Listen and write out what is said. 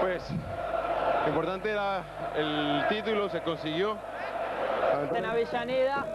Pues, lo importante era el título, se consiguió. En Avellaneda